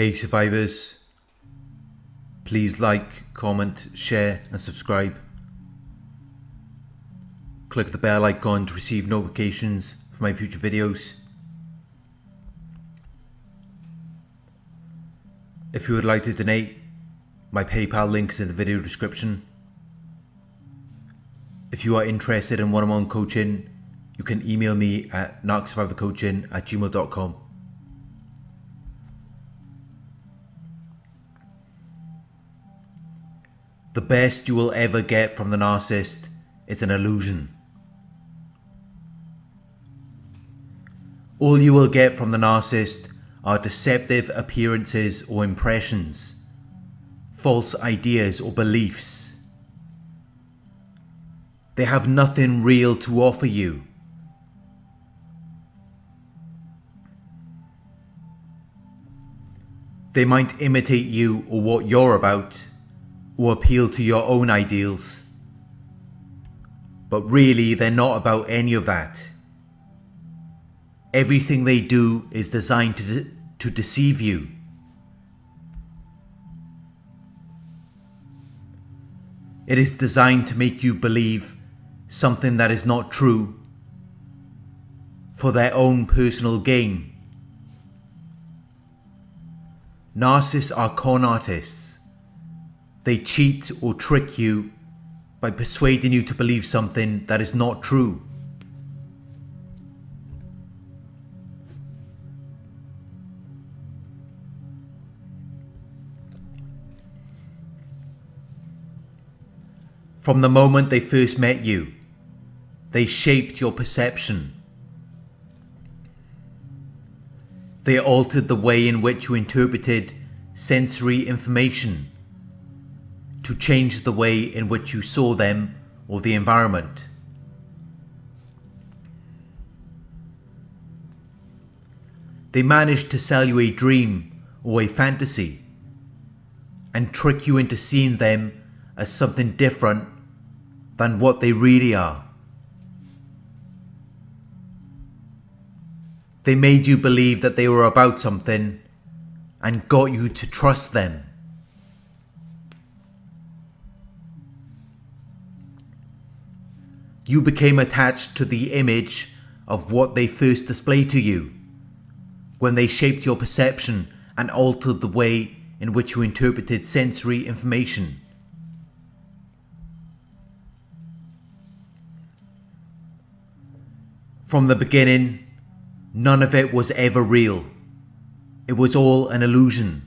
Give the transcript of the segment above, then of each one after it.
Hey survivors, please like, comment, share and subscribe. Click the bell icon to receive notifications for my future videos. If you would like to donate, my PayPal link is in the video description. If you are interested in one-on-one coaching, you can email me at narcsurvivorcoaching at gmail.com. The best you will ever get from the narcissist is an illusion. All you will get from the narcissist are deceptive appearances or impressions, false ideas or beliefs. They have nothing real to offer you. They might imitate you or what you're about, or appeal to your own ideals. But really, they're not about any of that. Everything they do is designed to, de to deceive you. It is designed to make you believe something that is not true for their own personal gain. Narcissists are con artists. They cheat or trick you by persuading you to believe something that is not true. From the moment they first met you, they shaped your perception. They altered the way in which you interpreted sensory information to change the way in which you saw them or the environment. They managed to sell you a dream or a fantasy and trick you into seeing them as something different than what they really are. They made you believe that they were about something and got you to trust them. You became attached to the image of what they first displayed to you when they shaped your perception and altered the way in which you interpreted sensory information. From the beginning, none of it was ever real. It was all an illusion.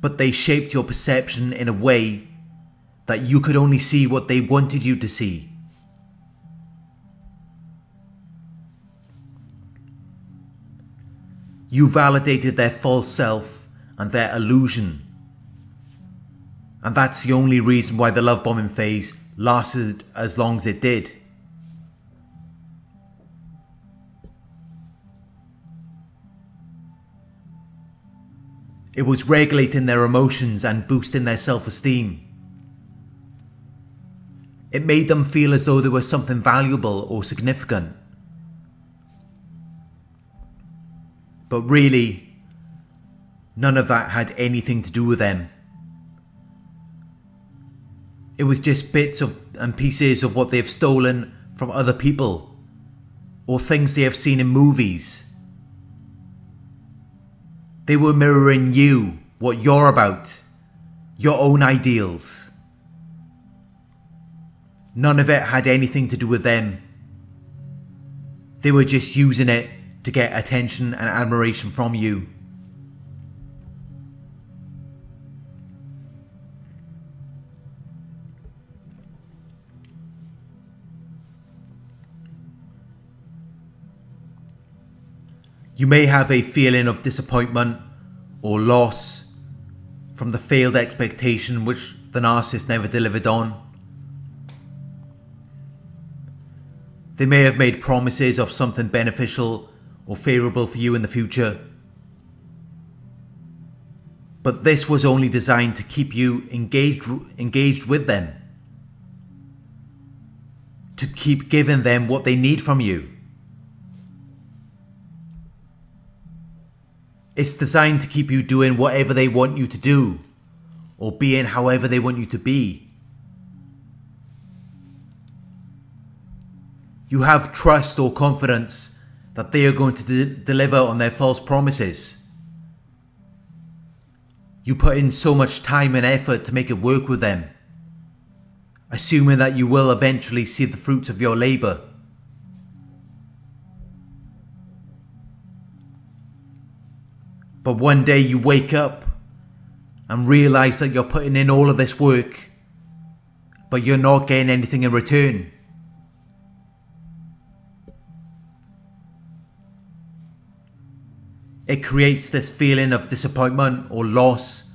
But they shaped your perception in a way that you could only see what they wanted you to see. You validated their false self and their illusion. And that's the only reason why the love bombing phase lasted as long as it did. It was regulating their emotions and boosting their self-esteem. It made them feel as though they were something valuable or significant. But really, none of that had anything to do with them. It was just bits of and pieces of what they've stolen from other people or things they have seen in movies. They were mirroring you, what you're about, your own ideals. None of it had anything to do with them. They were just using it to get attention and admiration from you. You may have a feeling of disappointment or loss from the failed expectation which the narcissist never delivered on. They may have made promises of something beneficial or favourable for you in the future. But this was only designed to keep you engaged, engaged with them. To keep giving them what they need from you. It's designed to keep you doing whatever they want you to do, or being however they want you to be. You have trust or confidence that they are going to de- deliver on their false promises. You put in so much time and effort to make it work with them, assuming that you will eventually see the fruits of your labour. But one day you wake up and realize that you're putting in all of this work, but you're not getting anything in return. It creates this feeling of disappointment or loss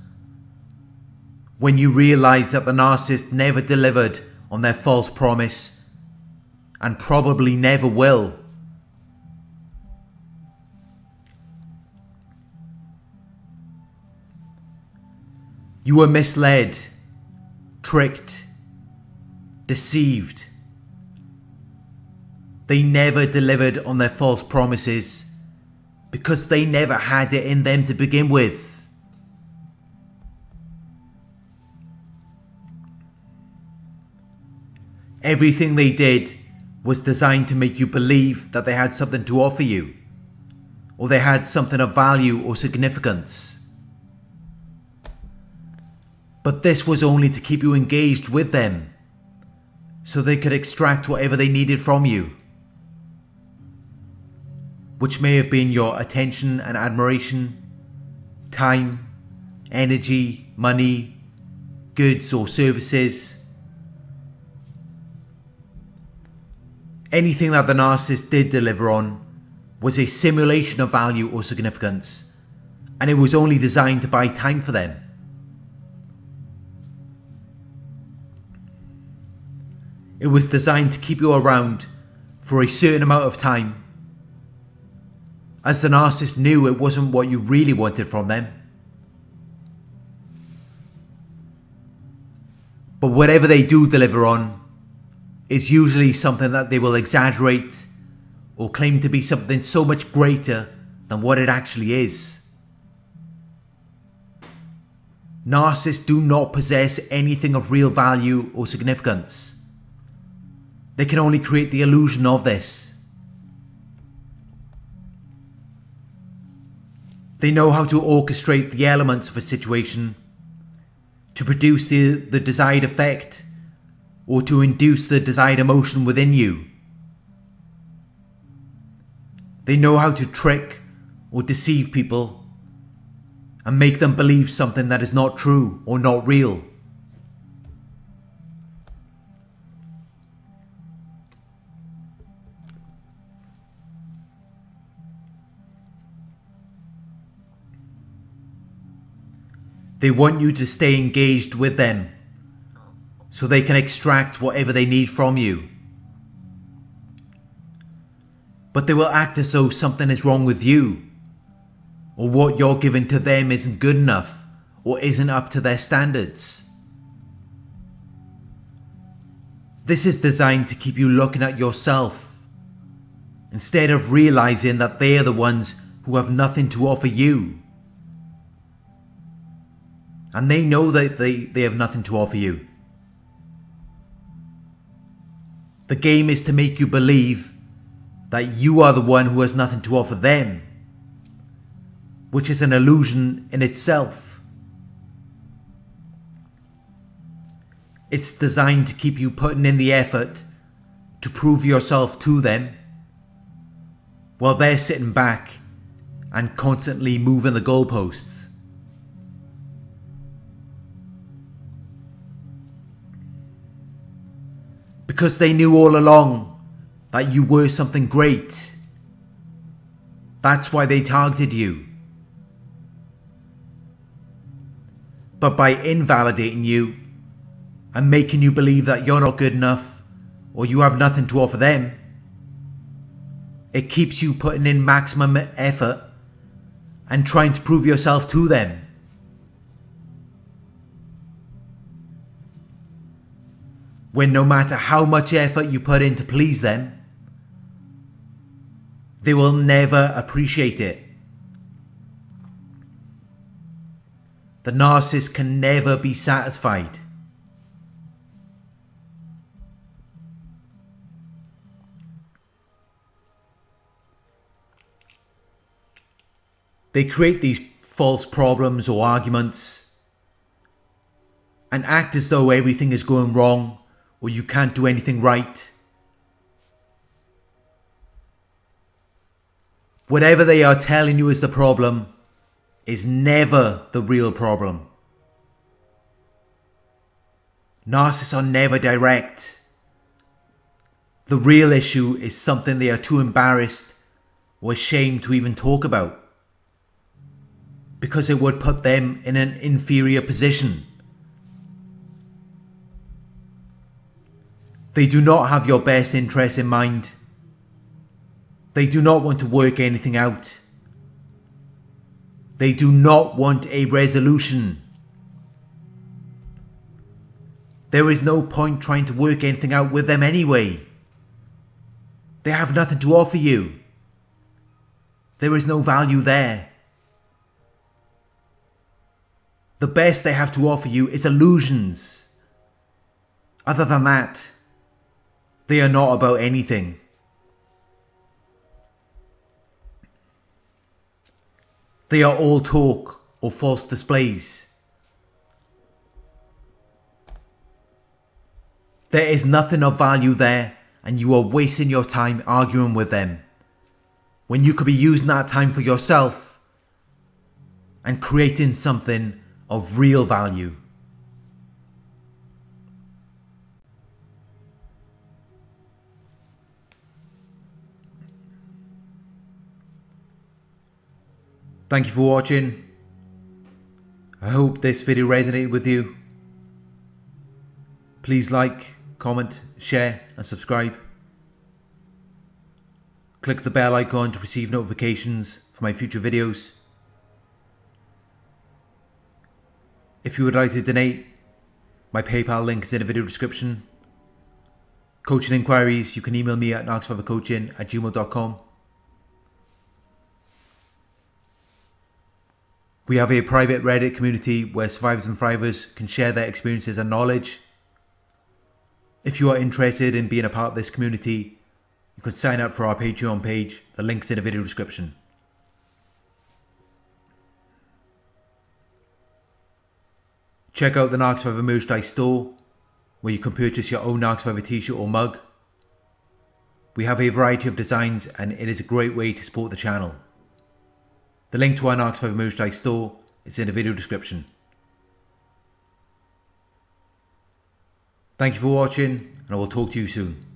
when you realize that the narcissist never delivered on their false promise and probably never will. You were misled, tricked, deceived. They never delivered on their false promises because they never had it in them to begin with. Everything they did was designed to make you believe that they had something to offer you, or they had something of value or significance. But this was only to keep you engaged with them, so they could extract whatever they needed from you. Which may have been your attention and admiration, time, energy, money, goods or services. Anything that the narcissist did deliver on was a simulation of value or significance, and it was only designed to buy time for them. It was designed to keep you around for a certain amount of time, as the narcissist knew it wasn't what you really wanted from them. But whatever they do deliver on is usually something that they will exaggerate or claim to be something so much greater than what it actually is. Narcissists do not possess anything of real value or significance. They can only create the illusion of this. They know how to orchestrate the elements of a situation to produce the, the desired effect or to induce the desired emotion within you. They know how to trick or deceive people and make them believe something that is not true or not real. They want you to stay engaged with them so they can extract whatever they need from you. But they will act as though something is wrong with you, or what you're giving to them isn't good enough or isn't up to their standards. This is designed to keep you looking at yourself instead of realizing that they are the ones who have nothing to offer you and they know that they, they have nothing to offer you. The game is to make you believe that you are the one who has nothing to offer them, which is an illusion in itself. It's designed to keep you putting in the effort to prove yourself to them while they're sitting back and constantly moving the goalposts. Because they knew all along that you were something great. That's why they targeted you. But by invalidating you and making you believe that you're not good enough or you have nothing to offer them, it keeps you putting in maximum effort and trying to prove yourself to them. When no matter how much effort you put in to please them, they will never appreciate it. The narcissist can never be satisfied. They create these false problems or arguments and act as though everything is going wrong or you can't do anything right. Whatever they are telling you is the problem is never the real problem. Narcissists are never direct. The real issue is something they are too embarrassed or ashamed to even talk about because it would put them in an inferior position. They do not have your best interests in mind. They do not want to work anything out. They do not want a resolution. There is no point trying to work anything out with them anyway. They have nothing to offer you. There is no value there. The best they have to offer you is illusions. Other than that, they are not about anything. They are all talk or false displays. There is nothing of value there, and you are wasting your time arguing with them when you could be using that time for yourself and creating something of real value. Thank you for watching. I hope this video resonated with you. Please like, comment, share and subscribe. Click the bell icon to receive notifications for my future videos. If you would like to donate, my PayPal link is in the video description. Coaching inquiries, you can email me at narcs at gmail.com. We have a private Reddit community where survivors and thrivers can share their experiences and knowledge. If you are interested in being a part of this community, you can sign up for our Patreon page. The link's in the video description. Check out the Narc Survivor merchandise store where you can purchase your own Narc Survivor t-shirt or mug. We have a variety of designs and it is a great way to support the channel. The link to our Narc Survivor merchandise store is in the video description. Thank you for watching and I will talk to you soon.